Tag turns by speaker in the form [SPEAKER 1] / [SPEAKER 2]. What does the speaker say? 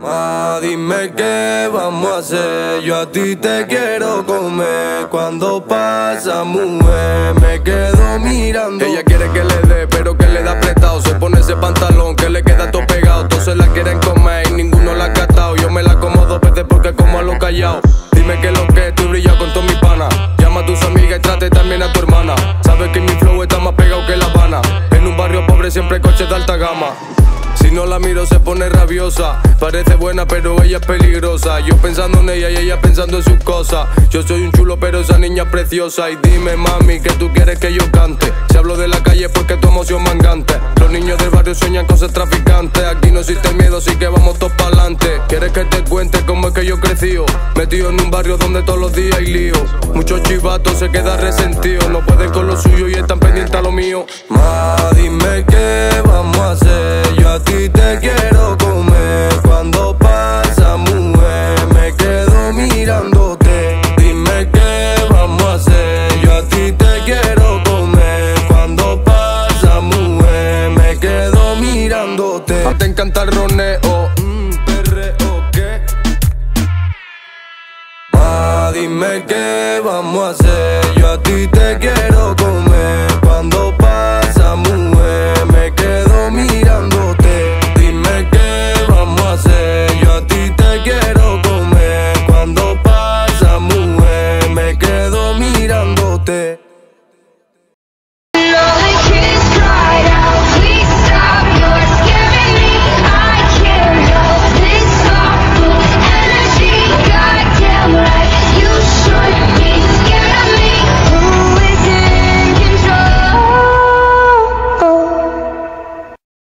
[SPEAKER 1] Ma, dime qué vamos a hacer. Yo a ti te quiero comer. Cuando pasa, mujer, me quedo mirando.
[SPEAKER 2] Ella quiere que le dé, pero que le da apretado. Se pone ese pantalón que le queda todo pegado. Todos se la quieren comer y ninguno la ha catado. Yo me la como dos veces porque como a lo callado. Dime que lo que también a tu hermana. Sabes que mi flow está más pegado que La Habana. En un barrio pobre siempre coches de alta gama. Si no la miro se pone rabiosa. Parece buena pero ella es peligrosa. Yo pensando en ella y ella pensando en sus cosas. Yo soy un chulo pero esa niña es preciosa. Y dime mami que tú quieres que yo cante Si hablo de la calle porque tu emoción mangante Los niños del barrio sueñan con ser traficantes. Aquí no existe miedo así que vamos todos para adelante ¿Quieres que te cuente cómo es que yo crecí? Metido en un barrio donde todos los días hay lío Chivatos se quedan resentidos No pueden con lo suyo y están pendientes a lo mío
[SPEAKER 1] Ma, dime qué vamos a hacer. Yo a ti te quiero comer. Cuando pasa, mujer, me quedo mirándote. Dime qué vamos a hacer. Yo a ti te quiero comer. Cuando pasa, mujer, me quedo mirándote.
[SPEAKER 2] Te encanta el roneo
[SPEAKER 1] dime qué vamos a hacer. Yo a ti.